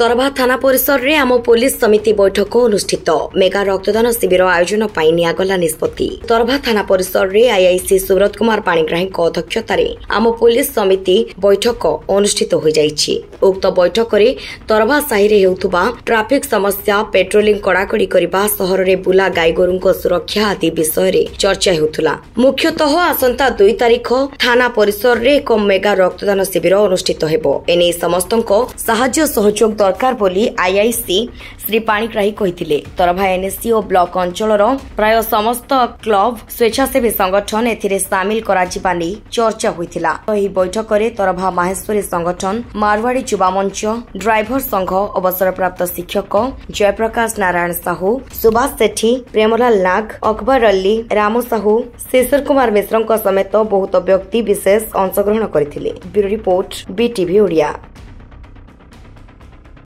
ତରଭା ଥାନା ପରିସରରେ ଆମ ପୋଲିସ ସମିତି ବୈଠକ ଅନୁଷ୍ଠିତ। ମେଗା ରକ୍ତଦାନ ଶିବିର ଆୟୋଜନ ପାଇଁ ନିଆଗଲା ନିଷ୍ପତ୍ତି। ତରଭା ଥାନା ପରିସରରେ ଆଇଆଇସି ସୁବ୍ରତ କୁମାର ପାଣିଗ୍ରାହୀଙ୍କ ଅଧ୍ୟକ୍ଷତାରେ ଆମ ପୋଲିସ ସମିତି ବୈଠକ ଅନୁଷ୍ଠିତ ହୋଇଯାଇଛି। ଉକ୍ତ ବୈଠକରେ ତରଭା ସାହିରେ ହେଉଥିବା ଟ୍ରାଫିକ୍ ସମସ୍ୟା ପେଟ୍ରୋଲିଂ କଡ଼ାକଡ଼ି କରିବା ସହରରେ ବୁଲା ଗାଈଗୋରୁଙ୍କ ସୁରକ୍ଷା ଆଦି ବିଷୟରେ ଚର୍ଚ୍ଚା ହେଉଥିଲା। ମୁଖ୍ୟତଃ ଆସନ୍ତା ଦୁଇ ତାରିଖ ଥାନା ପରିସରରେ ଏକ ମେଗା ରକ୍ତଦାନ ଶିବିର ଅନୁଷ୍ଠିତ ହେବ। ଏନେଇ ସମସ୍ତଙ୍କ ସାହାଯ୍ୟ ସହଯୋଗ ଦରକାର ବୋଲି ଆଇଆଇସି ଶ୍ରୀ ପାଣିଗ୍ରାହୀ କହିଥିଲେ ତରଭା ଏନ୍ଏସି ଓ ବ୍ଲକ ଅଞ୍ଚଳର ପ୍ରାୟ ସମସ୍ତ କ୍ଲବ ସ୍ୱେଚ୍ଛାସେବୀ ସଂଗଠନ ଏଥିରେ ସାମିଲ କରାଯିବା ନେଇ ଚର୍ଚ୍ଚା ହୋଇଥିଲା। ଏହି ବୈଠକରେ ତରଭା ମାହେଶ୍ୱରୀ ସଂଗଠନ ମାରୱାଡି ଯୁବାମଞ୍ଚ ଡ୍ରାଇଭର ସଂଘ ଅବସରପ୍ରାପ୍ତ ଶିକ୍ଷକ ଜୟପ୍ରକାଶ ନାରାୟଣ ସାହୁ ସୁଭାଷ ସେଠୀ ପ୍ରେମଲାଲ ନାଗ ଅକବର ଅଲ୍ଲୀ ରାମ ସାହୁ ଶିଶିର କୁମାର ମିଶ୍ରଙ୍କ ସମେତ ବହୁତ ବ୍ୟକ୍ତି ବିଶେଷ ଅଂଶଗ୍ରହଣ କରିଥିଲେ। Bureau report BTV Odia.